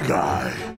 Guy.